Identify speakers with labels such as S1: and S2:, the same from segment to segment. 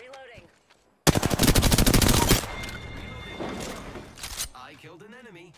S1: Reloading.
S2: I killed an enemy.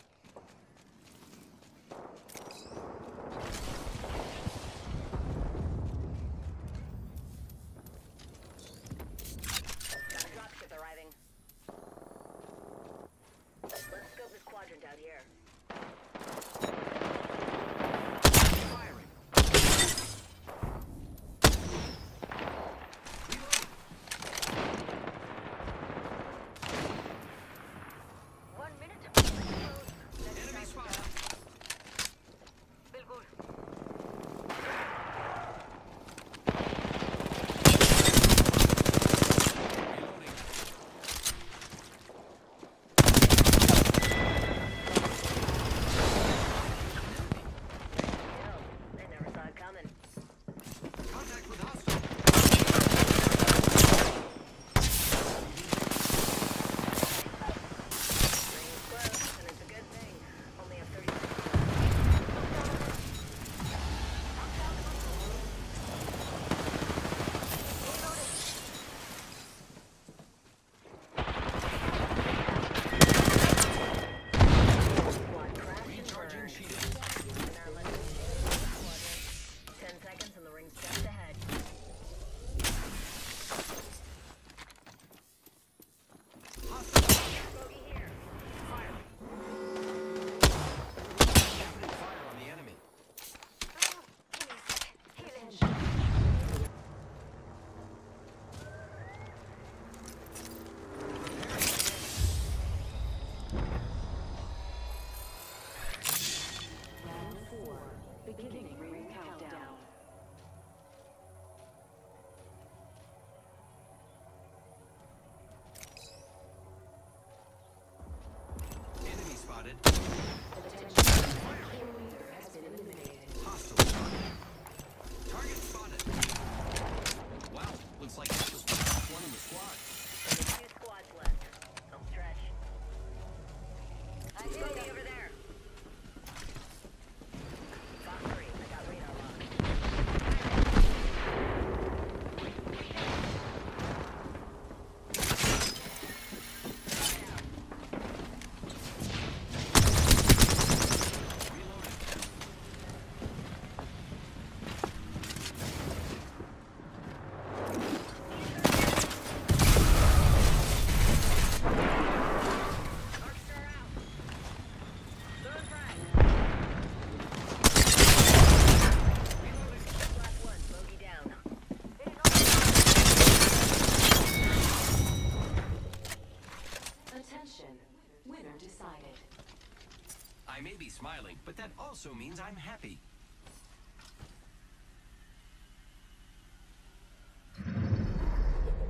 S1: But that also means I'm happy.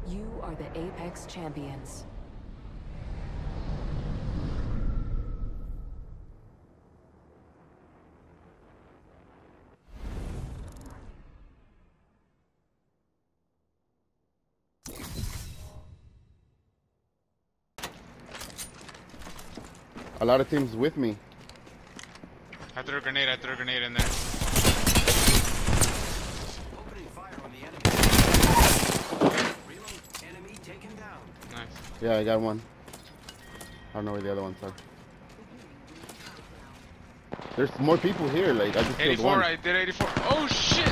S3: You are the Apex Champions.
S4: A lot of teams with me.
S5: I threw a grenade, I threw a grenade in there.
S1: Opening fire on the enemy. Reload. Enemy taken down.
S5: Nice.
S4: Yeah, I got one. I don't know where the other ones are. There's more people here. Like I just killed
S5: 84,
S4: one.
S5: I did 84. Oh shit!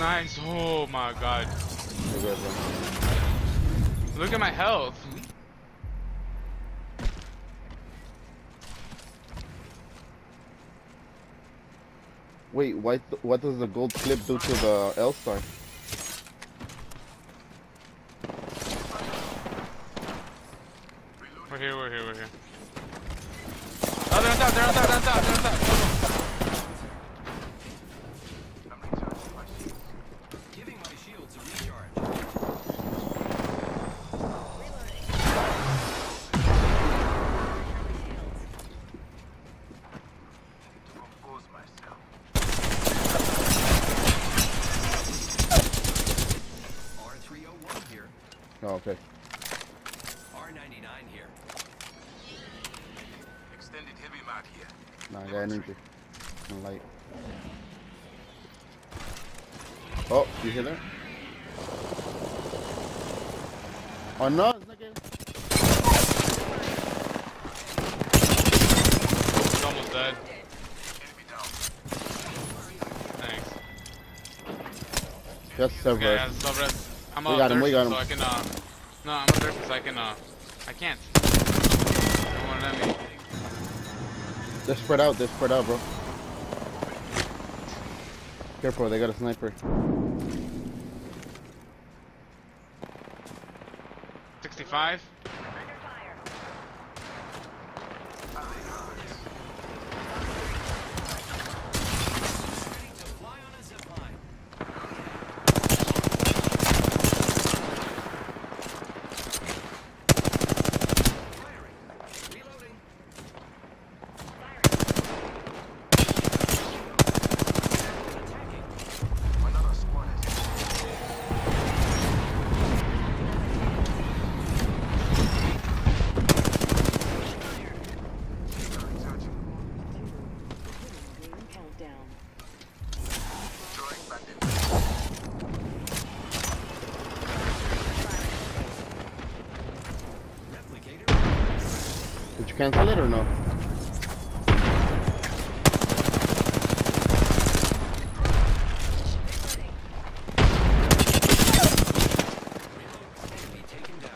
S5: Nice. Oh my god.
S4: You're good, bro.
S5: Look at my health.
S4: Wait, why? What does the gold clip do to the L star?
S5: We're here, we're here, we're here. Oh, they're on top, they're on top, they're on top, they're on top. Go, go.
S1: Giving my shields a recharge. R301 here.
S4: Oh, okay.
S1: R99 here.
S6: Extended heavy mag here.
S4: Nah, I got energy. And light. Oh, you hear that? Oh no, it's not getting.
S5: He's almost dead.
S6: Enemy down.
S5: Thanks.
S4: Just
S5: Okay,
S4: several.
S5: yeah, sub res. I'm
S4: We
S5: up
S4: got him, we got
S5: so
S4: him.
S5: I can, uh... No, I'm up there so I can, uh... I can't. Don't wanna let me.
S4: They're spread out. They're spread out, bro. Careful, they got a sniper.
S5: 65?
S1: Ready to fly on a zip line. Firing. Reloading. Attacking.
S6: Another squad is Recharging.
S3: Countdown.
S6: Drawing back in.
S1: Replicator.
S4: Did you cancel it or no?
S1: Enemy taken down.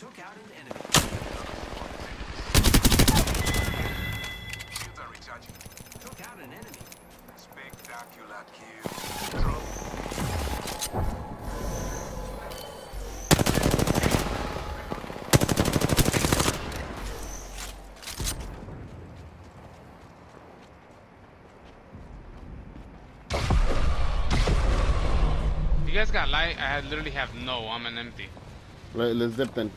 S1: Took out an enemy.
S6: Shields are recharging.
S1: Took out an enemy.
S6: Spectacular kill. Drop.
S5: You guys got light? I had literally have no. I'm an empty.
S4: Let, let's zip then.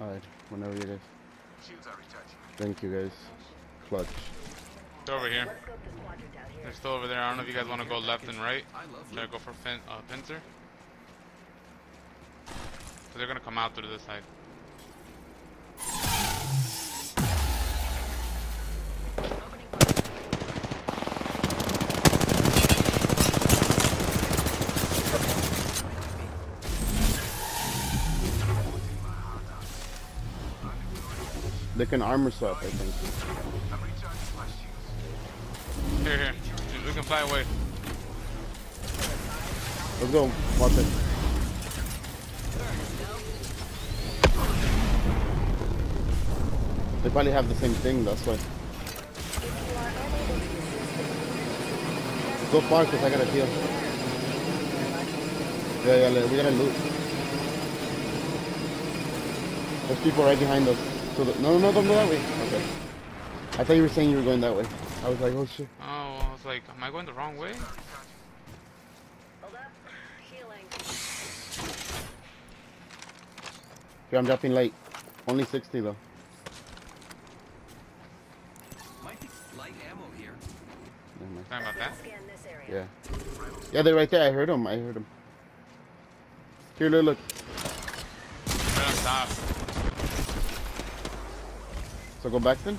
S4: Alright, whenever you guys.
S6: Shields are recharging.
S4: Thank you guys. Clutch.
S5: They're over here.
S2: Let's scope the squadrons out here.
S5: They're still over there. I don't know if you guys want to go left and right.
S1: I love
S5: Should I go for fin uh, pincer? So they're gonna come out through this side.
S4: They can armor swap, I think.
S6: I'm recharging my shields.
S5: Here, here. We can fly away.
S4: Let's go. Watch it. They probably have the same thing, that's why.
S2: If you are unable to assist
S4: Go far, cause I gotta heal. Yeah, yeah, we gotta loot. There's people right behind us. So the, no, no, no, don't go that way. Okay. I thought you were saying you were going that way. I was like, oh shit.
S5: Oh, I was like, am I going the wrong way?
S2: Hold up. Healing.
S4: Here, I'm dropping light. Only 60 though.
S1: Might be light ammo here.
S5: Sorry about that.
S2: Scan this area.
S4: Yeah. Yeah, they're right there. I heard them. I heard them. Here, look, look.
S5: Right on top.
S4: So go back then.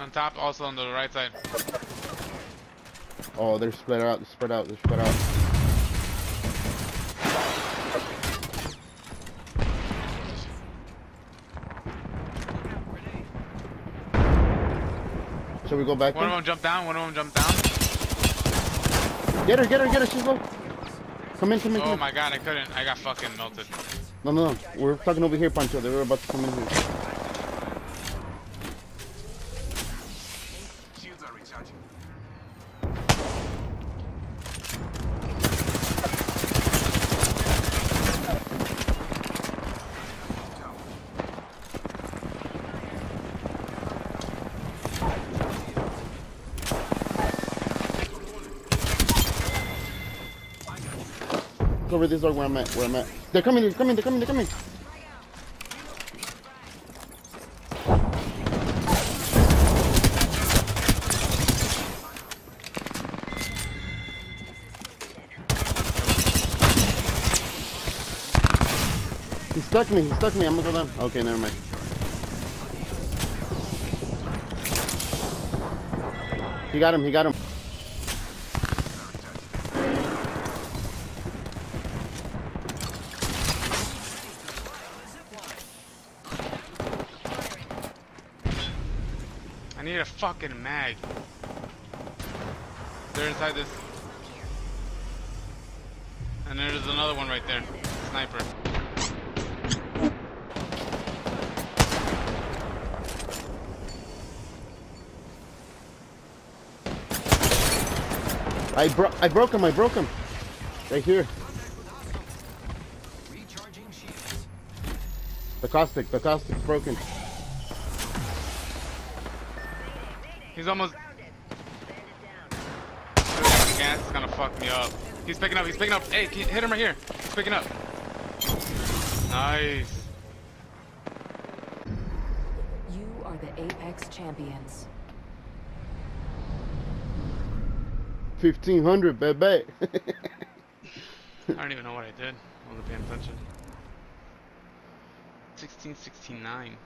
S5: On top, also on the right side.
S4: Oh, they're spread out. They're spread out. They're spread out. Shall we go back
S5: One of them jumped down, one of them jumped down.
S4: Get her, get her, get her. She's low. Come in, come in, come
S5: Oh
S4: in.
S5: my god, I couldn't. I got fucking melted.
S4: No, no, no. We're talking over here, Pancho. They were about to come in here.
S6: Recharging.
S4: This door where I'm at. Where I'm at. They're coming. They're coming. They're coming. They're coming. He stuck me. He stuck me. I'm gonna go down. Okay, never mind. He got him. He got him.
S5: I need a fucking mag. They're inside this. And there's another one right there. Sniper.
S4: I broke. I broke him. I broke him. Right here. The caustic. The caustic's broken.
S5: He's almost.
S2: Grounded. Down.
S5: The gas is gonna fuck me up. He's picking up. He's picking up. Hey, can you hit him right here. He's picking up. Nice.
S3: You are the Apex champions.
S4: 1500, baby.
S5: I don't even know what I did. I wasn't paying attention. 1669.